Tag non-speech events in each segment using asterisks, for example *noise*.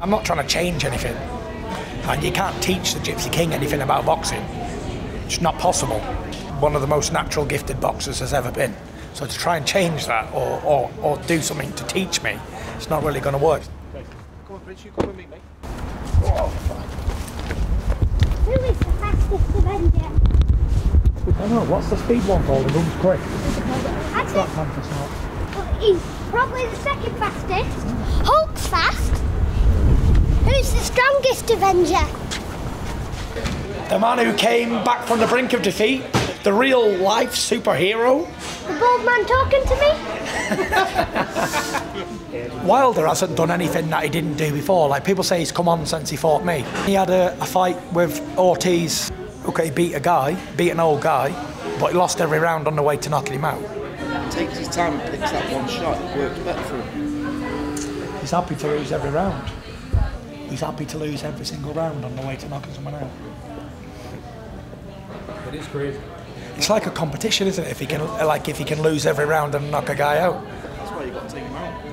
I'm not trying to change anything. And you can't teach the Gypsy King anything about boxing. It's not possible. One of the most natural gifted boxers has ever been. So to try and change that or, or, or do something to teach me, it's not really going to work. Come on, Prince, you come with me, mate. Who is the fastest Avenger? I don't know, what's the speed one called? It runs quick. I'd say Black Panther's not. well, he's probably the second fastest. Hulk's fast. Who's the strongest Avenger? The man who came back from the brink of defeat, the real life superhero. The bald man talking to me? *laughs* Wilder hasn't done anything that he didn't do before. Like people say he's come on since he fought me. He had a, a fight with Ortiz. Okay, he beat a guy, beat an old guy, but he lost every round on the way to knocking him out. Takes his time and picks that one shot. It works better for him. He's happy to lose every round. He's happy to lose every single round on the way to knocking someone out. It is crazy. It's like a competition, isn't it? If he can, like, if he can lose every round and knock a guy out, That's why you got to take him out.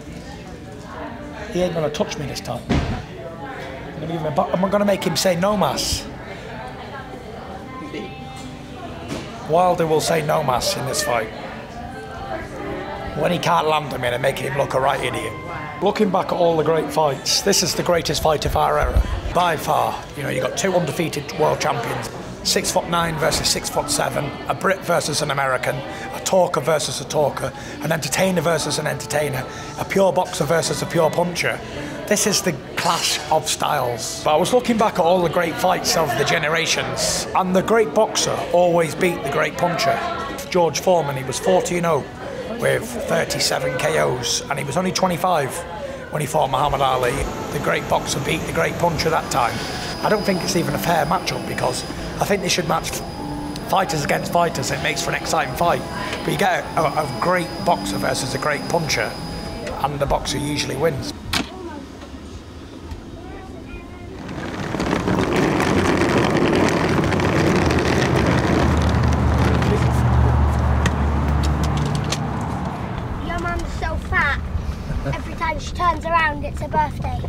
he ain't gonna touch me this time. I'm gonna, give him a bu- I'm gonna make him say no mas. Wilder will say no mas in this fight. When he can't land him in and making him look a right idiot. Looking back at all the great fights, this is the greatest fight of our era. By far. You know, you've got two undefeated world champions. Six foot nine versus six foot seven, a Brit versus an American, a talker versus a talker, an entertainer versus an entertainer, a pure boxer versus a pure puncher. This is the clash of styles. But I was looking back at all the great fights of the generations, and the great boxer always beat the great puncher. George Foreman, he was 14 0 with 37 KOs, and he was only 25 when he fought Muhammad Ali. The great boxer beat the great puncher that time. I don't think it's even a fair matchup because I think they should match fighters against fighters. It makes for an exciting fight. But you get a, a, great boxer versus a great puncher, and the boxer usually wins. Your mum's so fat. Every time she turns around, it's her birthday.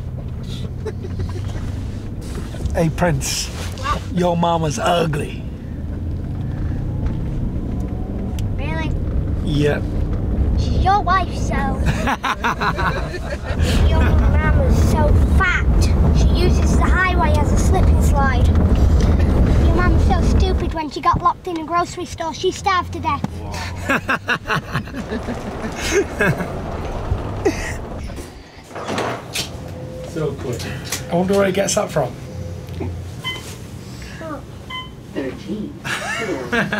Hey Prince, your mama's ugly. Really? Yeah. She's your wife, so. *laughs* your mama's so fat. She uses the highway as a slip and slide. Your mum's so stupid when she got locked in a grocery store, she starved to death. *laughs* So quick. I wonder where he gets that from. 13. Get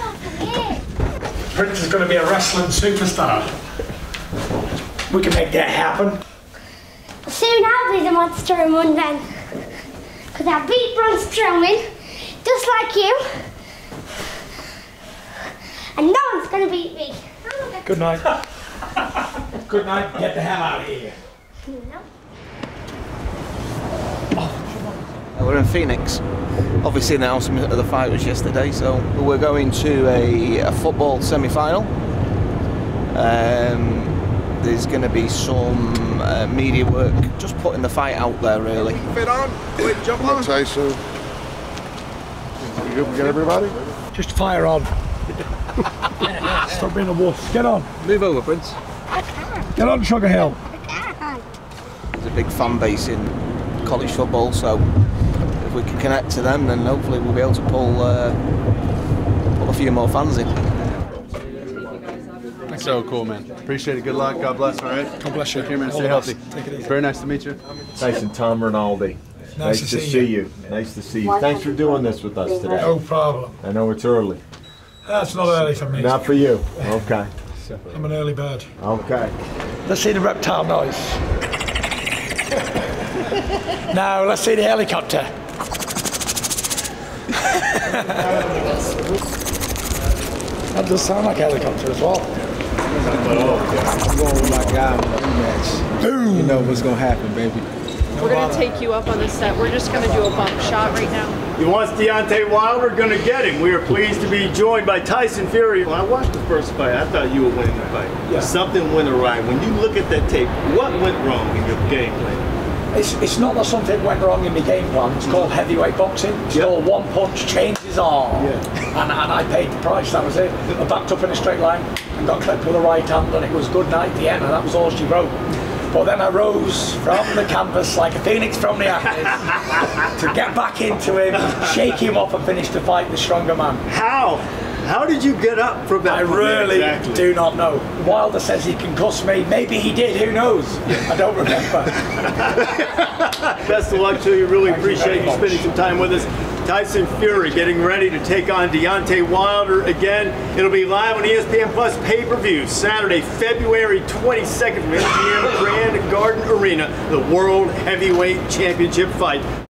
off of here. Prince is going to be a wrestling superstar. We can make that happen. Soon I'll be the monster in one then. Because I beat Braun Strowman, just like you. And no one's going to beat me. Good night. *laughs* Good night. Get the hell out of here. No. We're in Phoenix. Obviously, the announcement of the fight was yesterday, so we're going to a, a football semi-final. Um, there's going to be some uh, media work, just putting the fight out there, really. Fit on. Quick, jump on. Tyson. You good? We got everybody? Just fire on. *laughs* Stop being a wuss. Get on. Move over, Prince. Get on, Sugar Hill. I. There's a big fan base in college football, so if we can connect to them, then hopefully we'll be able to pull uh, pull a few more fans in. So cool, man. Appreciate it. Good luck. God bless. All right. God bless you. Take care, man. Stay the healthy. Take it easy. Very nice to meet you. Tyson Tom Rinaldi. Nice to see you. Nice to see you. Thanks for doing this with us today. No problem. I know it's early. That's not early for me. Not for you. Okay. I'm an early bird. Okay. Let's see the reptile noise. *laughs* now let's see the helicopter. *laughs* that does sound like a helicopter as well. Oh, I'm going with my guy on the. You know what's gonna happen, baby. We're gonna take you up on the set. We're just gonna do a bump shot right now. He wants Deontay Wilder, we're gonna get him. We are pleased to be joined by Tyson Fury. When I watched the first fight, I thought you were winning the fight. Yeah. Something went awry. When you look at that tape, what went wrong in your game plan? It's, it's not that something went wrong in my game plan. It's called heavyweight boxing. It's Yeah. called one punch changes his arm. Yeah. And, and I paid the price, that was it. I backed up in a straight line and got clipped with a right hand and it was good night at the end and that was all she wrote. But then I rose from the canvas like a phoenix from the ashes to get back into him, shake him off and finish the fight, the stronger man. How? How did you get up from that? I really Exactly. do not know. Wilder says he can cuss me. Maybe he did, who knows? I don't remember. *laughs* Best of luck to you. Really Thank appreciate very you spending some time with us. Tyson Fury getting ready to take on Deontay Wilder again. It'll be live on ESPN Plus pay-per-view Saturday, February 22nd from MGM Grand Garden Arena, the World Heavyweight Championship fight.